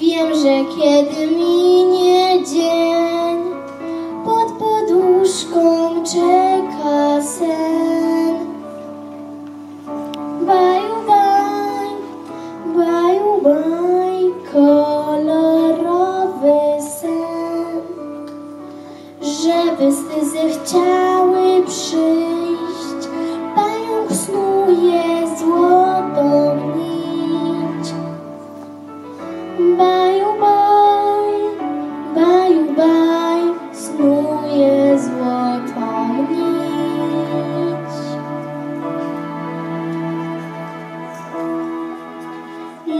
Wiem, że kiedy minie dzień, pod poduszką czeka sen. Baju, baj, baju, baj,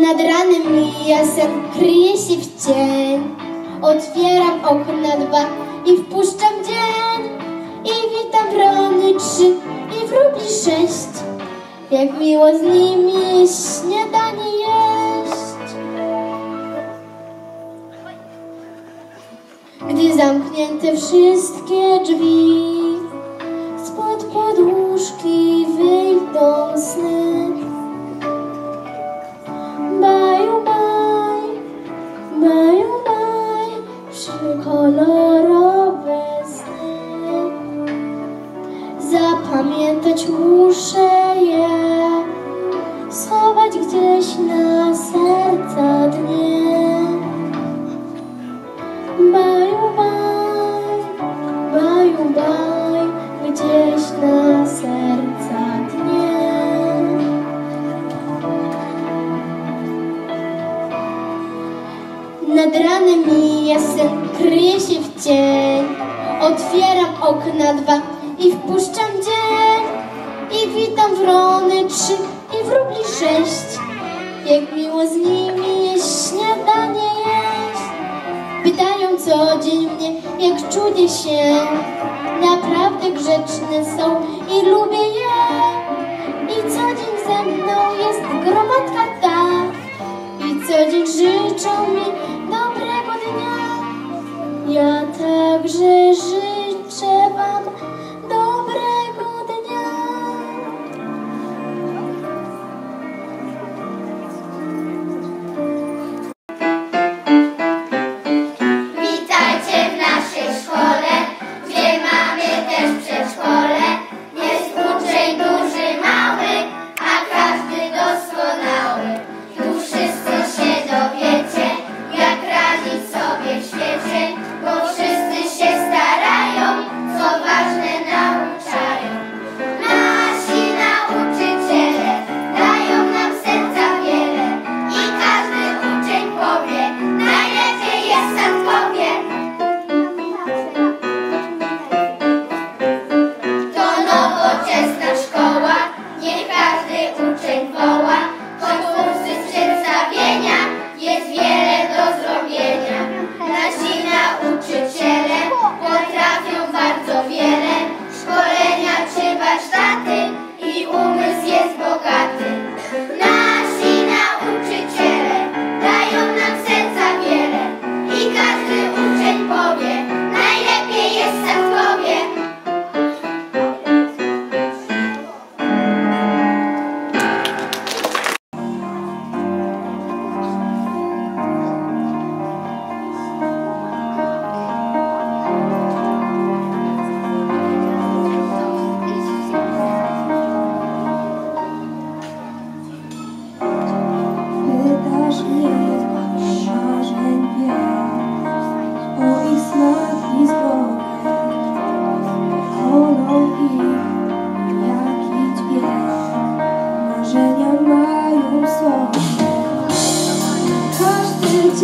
Nad ranem mija sen, kryje się w cień. Otwieram okna dwa i wpuszczam dzień. I witam wrony trzy i wróbli sześć. Jak miło z nimi śniadanie jeść. Gdy zamknięte wszystkie drzwi, Zapamiętać muszę je, schować gdzieś na serca dnie. Baju, baj, baju, baj, gdzieś na serca dnie. Nad ranem mija sen, kryje się w cień. Otwieram okna dwa i wpuszczam dzień. I witam wrony trzy i wróbli sześć. Jak miło z nimi jest śniadanie jeść. Pytają co dzień mnie, jak czuję się. Naprawdę grzeczne są i lubię je. I co dzień ze mną jest gromadka ta. I co dzień życzą mi dobrego dnia. Ja także życzę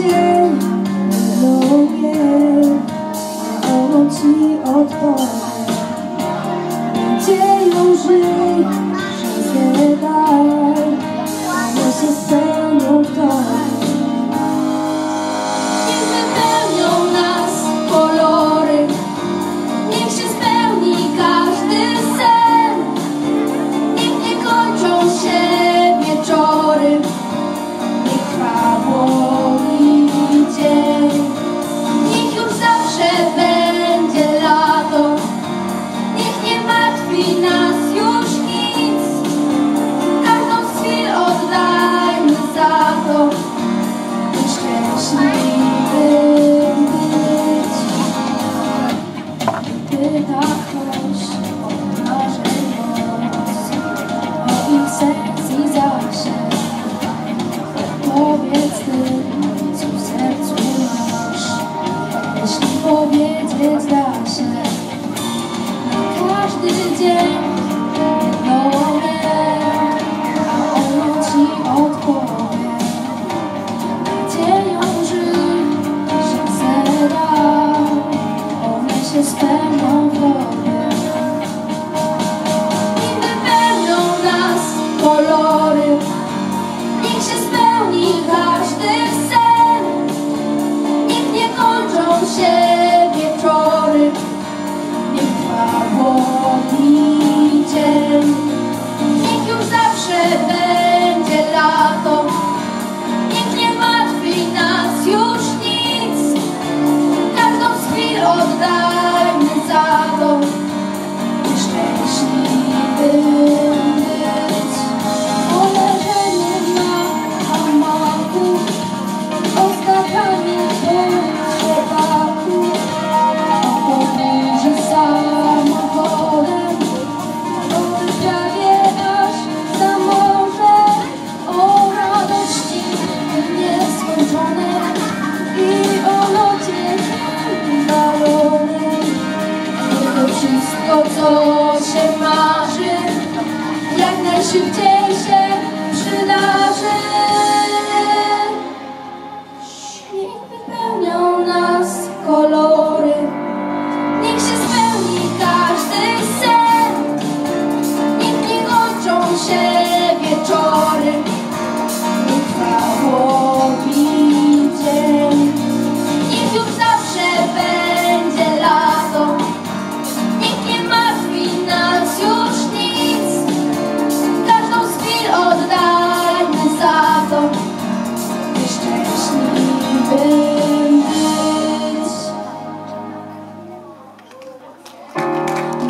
Wie, a ono ci odpowie. Nadzieją żyj, 见。